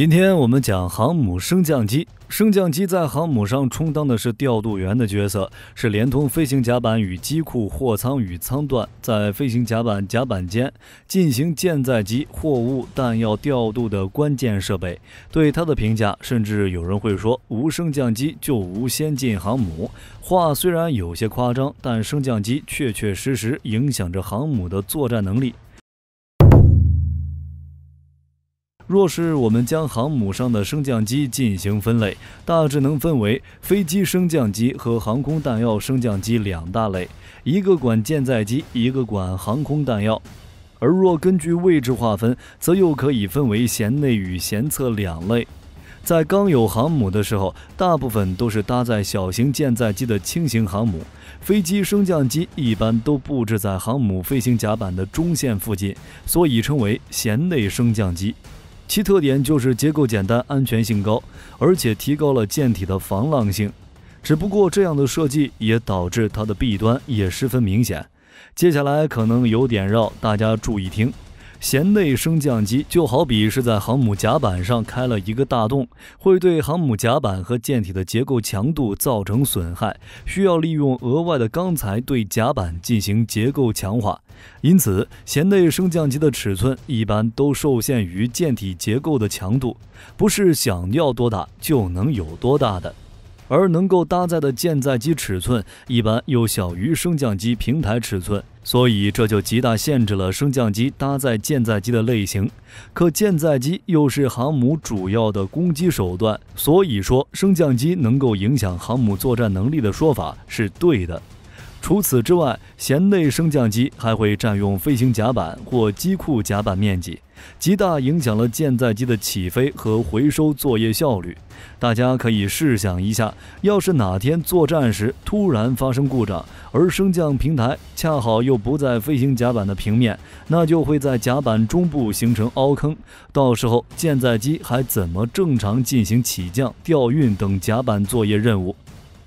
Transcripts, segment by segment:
今天我们讲航母升降机。升降机在航母上充当的是调度员的角色，是连通飞行甲板与机库、货舱与舱段，在飞行甲板甲板间进行舰载机货物弹药调度的关键设备。对它的评价，甚至有人会说，无升降机就无先进航母。话虽然有些夸张，但升降机确确实实影响着航母的作战能力。若是我们将航母上的升降机进行分类，大致能分为飞机升降机和航空弹药升降机两大类，一个管舰载机，一个管航空弹药。而若根据位置划分，则又可以分为舷内与舷侧两类。在刚有航母的时候，大部分都是搭载小型舰载机的轻型航母，飞机升降机一般都布置在航母飞行甲板的中线附近，所以称为舷内升降机。其特点就是结构简单、安全性高，而且提高了舰体的防浪性。只不过这样的设计也导致它的弊端也十分明显。接下来可能有点绕，大家注意听。舷内升降机就好比是在航母甲板上开了一个大洞，会对航母甲板和舰体的结构强度造成损害，需要利用额外的钢材对甲板进行结构强化。因此，舷内升降机的尺寸一般都受限于舰体结构的强度，不是想要多大就能有多大的。而能够搭载的舰载机尺寸一般又小于升降机平台尺寸，所以这就极大限制了升降机搭载舰载机的类型。可舰载机又是航母主要的攻击手段，所以说升降机能够影响航母作战能力的说法是对的。除此之外，舷内升降机还会占用飞行甲板或机库甲板面积，极大影响了舰载机的起飞和回收作业效率。大家可以试想一下，要是哪天作战时突然发生故障，而升降平台恰好又不在飞行甲板的平面，那就会在甲板中部形成凹坑，到时候舰载机还怎么正常进行起降、调运等甲板作业任务？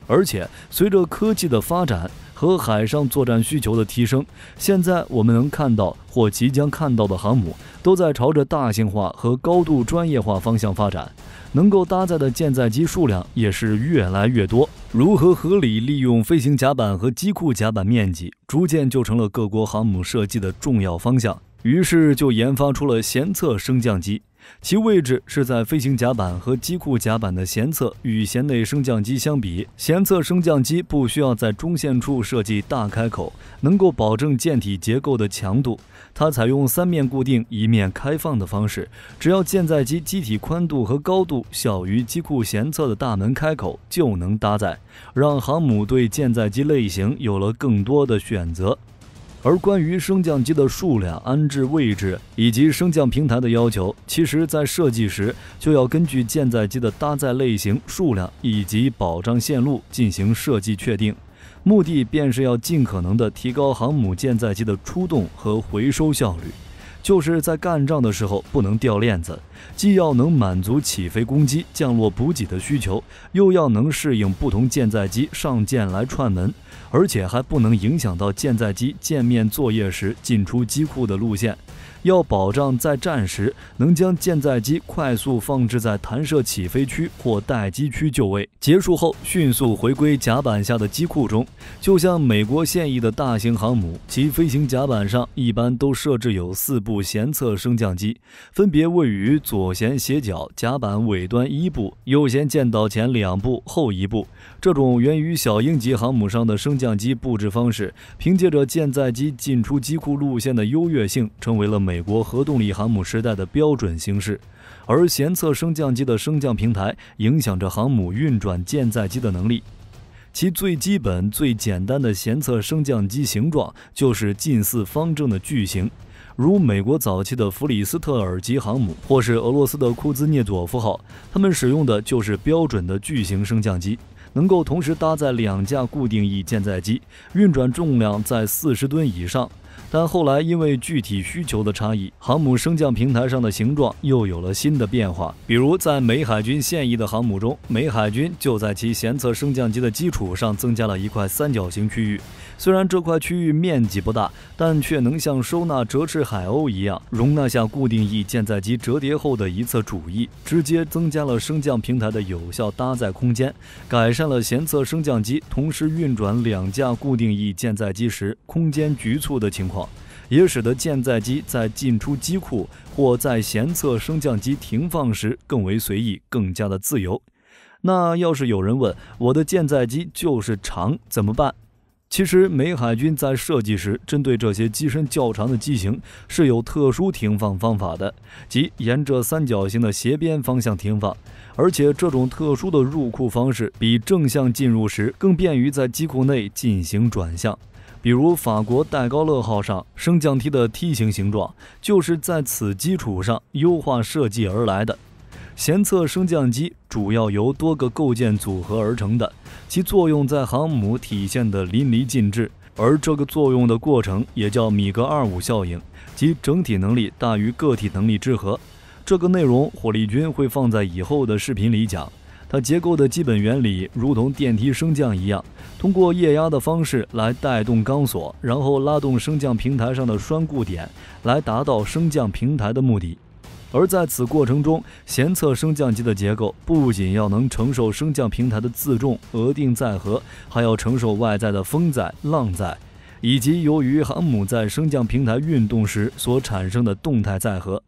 而且随着科技的发展。和海上作战需求的提升，现在我们能看到或即将看到的航母都在朝着大型化和高度专业化方向发展，能够搭载的舰载机数量也是越来越多。如何合理利用飞行甲板和机库甲板面积，逐渐就成了各国航母设计的重要方向。于是就研发出了舷侧升降机。其位置是在飞行甲板和机库甲板的舷侧。与舷内升降机相比，舷侧升降机不需要在中线处设计大开口，能够保证舰体结构的强度。它采用三面固定、一面开放的方式，只要舰载机机体宽度和高度小于机库舷侧的大门开口，就能搭载，让航母对舰载机类型有了更多的选择。而关于升降机的数量、安置位置以及升降平台的要求，其实，在设计时就要根据舰载机的搭载类型、数量以及保障线路进行设计确定，目的便是要尽可能的提高航母舰载机的出动和回收效率。就是在干仗的时候不能掉链子，既要能满足起飞攻击、降落补给的需求，又要能适应不同舰载机上舰来串门，而且还不能影响到舰载机舰面作业时进出机库的路线。要保障在战时能将舰载机快速放置在弹射起飞区或待机区就位，结束后迅速回归甲板下的机库中。就像美国现役的大型航母，其飞行甲板上一般都设置有四部舷侧升降机，分别位于左舷斜角、甲板尾端一部，右舷舰岛前两部，后一部。这种源于小鹰级航母上的升降机布置方式，凭借着舰载机进出机库路线的优越性，成为了美美国核动力航母时代的标准形式。而舷侧升降机的升降平台，影响着航母运转舰载机的能力。其最基本、最简单的舷侧升降机形状，就是近似方正的矩形，如美国早期的弗里斯特尔级航母，或是俄罗斯的库兹涅佐夫号，他们使用的就是标准的矩形升降机。能够同时搭载两架固定翼舰载机，运转重量在四十吨以上。但后来因为具体需求的差异，航母升降平台上的形状又有了新的变化。比如，在美海军现役的航母中，美海军就在其舷侧升降机的基础上增加了一块三角形区域。虽然这块区域面积不大，但却能像收纳折翅海鸥一样，容纳下固定翼舰载机折叠后的一侧主翼，直接增加了升降平台的有效搭载空间，改善了舷侧升降机同时运转两架固定翼舰载机时空间局促的情情况。也使得舰载机在进出机库或在舷侧升降机停放时更为随意，更加的自由。那要是有人问我的舰载机就是长怎么办？其实美海军在设计时针对这些机身较长的机型是有特殊停放方法的，即沿着三角形的斜边方向停放，而且这种特殊的入库方式比正向进入时更便于在机库内进行转向。比如法国戴高乐号上升降梯的梯形形状，就是在此基础上优化设计而来的。舷侧升降机主要由多个构件组合而成的，其作用在航母体现得淋漓尽致。而这个作用的过程也叫米格二五效应，即整体能力大于个体能力之和。这个内容火力军会放在以后的视频里讲。它结构的基本原理如同电梯升降一样，通过液压的方式来带动钢索，然后拉动升降平台上的拴固点，来达到升降平台的目的。而在此过程中，舷侧升降机的结构不仅要能承受升降平台的自重额定载荷，还要承受外在的风载、浪载，以及由于航母在升降平台运动时所产生的动态载荷。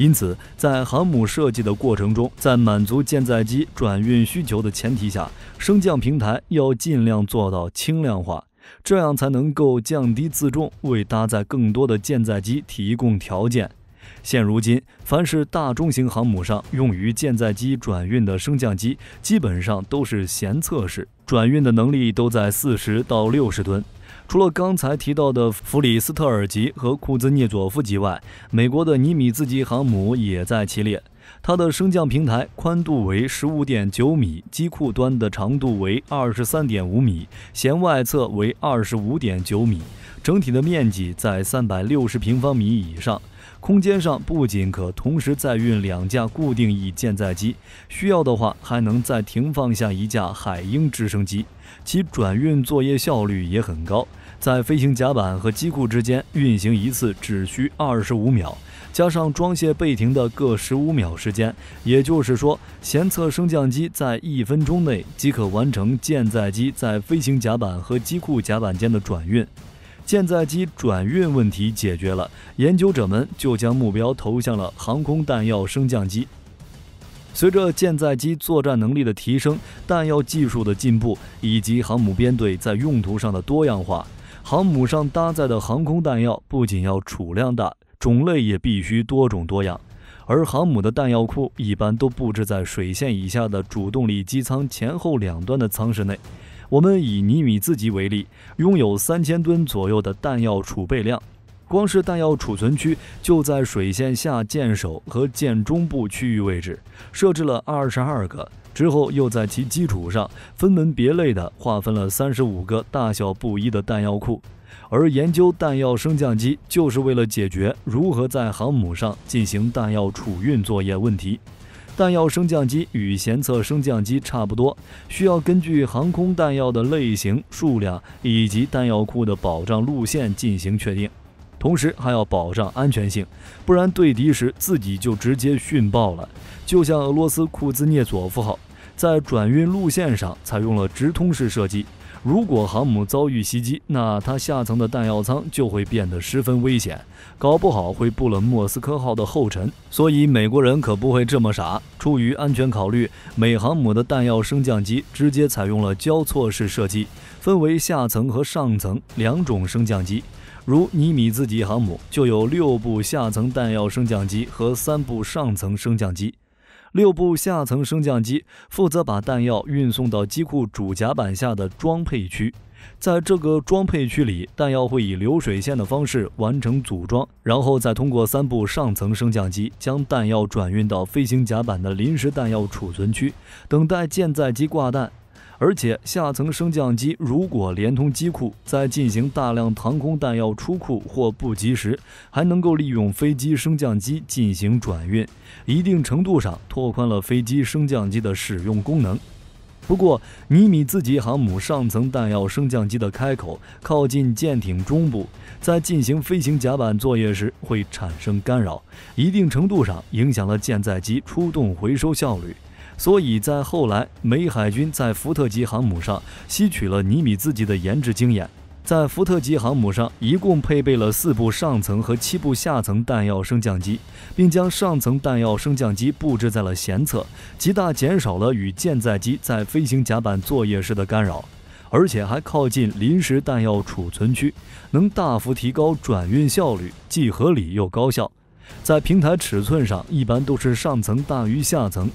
因此，在航母设计的过程中，在满足舰载机转运需求的前提下，升降平台要尽量做到轻量化，这样才能够降低自重，为搭载更多的舰载机提供条件。现如今，凡是大中型航母上用于舰载机转运的升降机，基本上都是舷侧式，转运的能力都在四十到六十吨。除了刚才提到的弗里斯特尔级和库兹涅佐夫级外，美国的尼米兹级航母也在其列。它的升降平台宽度为十五点九米，机库端的长度为二十三点五米，舷外侧为二十五点九米，整体的面积在三百六十平方米以上。空间上不仅可同时载运两架固定翼舰载机，需要的话还能再停放下一架海鹰直升机，其转运作业效率也很高，在飞行甲板和机库之间运行一次只需二十五秒，加上装卸备停的各十五秒时间，也就是说，舷侧升降机在一分钟内即可完成舰载机在飞行甲板和机库甲板间的转运。舰载机转运问题解决了，研究者们就将目标投向了航空弹药升降机。随着舰载机作战能力的提升、弹药技术的进步以及航母编队在用途上的多样化，航母上搭载的航空弹药不仅要储量大，种类也必须多种多样。而航母的弹药库一般都布置在水线以下的主动力机舱前后两端的舱室内。我们以尼米兹级为例，拥有三千吨左右的弹药储备量，光是弹药储存区就在水线下舰首和舰中部区域位置设置了二十二个，之后又在其基础上分门别类地划分了三十五个大小不一的弹药库。而研究弹药升降机，就是为了解决如何在航母上进行弹药储运作业问题。弹药升降机与舷侧升降机差不多，需要根据航空弹药的类型、数量以及弹药库的保障路线进行确定，同时还要保障安全性，不然对敌时自己就直接殉爆了。就像俄罗斯库兹涅佐夫号，在转运路线上采用了直通式设计。如果航母遭遇袭击，那它下层的弹药舱就会变得十分危险，搞不好会步了莫斯科号的后尘。所以美国人可不会这么傻，出于安全考虑，美航母的弹药升降机直接采用了交错式设计，分为下层和上层两种升降机。如尼米兹级航母就有六部下层弹药升降机和三部上层升降机。六部下层升降机负责把弹药运送到机库主甲板下的装配区，在这个装配区里，弹药会以流水线的方式完成组装，然后再通过三部上层升降机将弹药转运到飞行甲板的临时弹药储存区，等待舰载机挂弹。而且下层升降机如果连通机库，在进行大量航空弹药出库或不及时，还能够利用飞机升降机进行转运，一定程度上拓宽了飞机升降机的使用功能。不过，尼米兹级航母上层弹药升降机的开口靠近舰艇中部，在进行飞行甲板作业时会产生干扰，一定程度上影响了舰载机出动回收效率。所以在后来，美海军在福特级航母上吸取了尼米兹级的研制经验。在福特级航母上，一共配备了四部上层和七部下层弹药升降机，并将上层弹药升降机布置在了舷侧，极大减少了与舰载机在飞行甲板作业时的干扰，而且还靠近临时弹药储存区，能大幅提高转运效率，既合理又高效。在平台尺寸上，一般都是上层大于下层，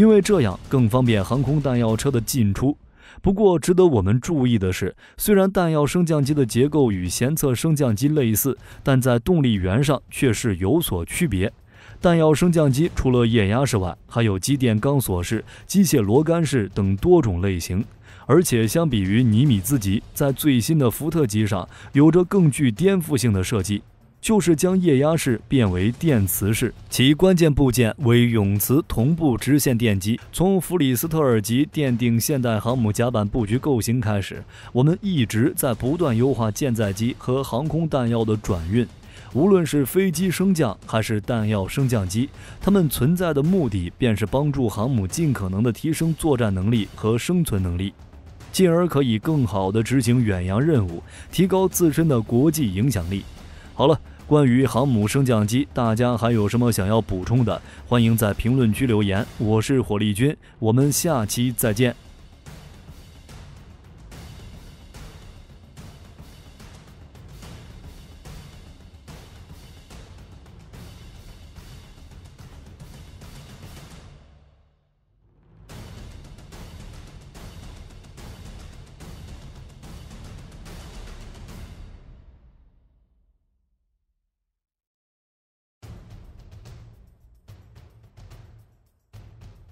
因为这样更方便航空弹药车的进出。不过，值得我们注意的是，虽然弹药升降机的结构与舷侧升降机类似，但在动力源上却是有所区别。弹药升降机除了液压式外，还有机电钢索式、机械螺杆式等多种类型。而且，相比于尼米兹级，在最新的福特级上有着更具颠覆性的设计。就是将液压式变为电磁式，其关键部件为永磁同步直线电机。从弗里斯特尔级奠定现代航母甲板布局构型开始，我们一直在不断优化舰载机和航空弹药的转运。无论是飞机升降还是弹药升降机，它们存在的目的便是帮助航母尽可能的提升作战能力和生存能力，进而可以更好地执行远洋任务，提高自身的国际影响力。好了。关于航母升降机，大家还有什么想要补充的？欢迎在评论区留言。我是火力军，我们下期再见。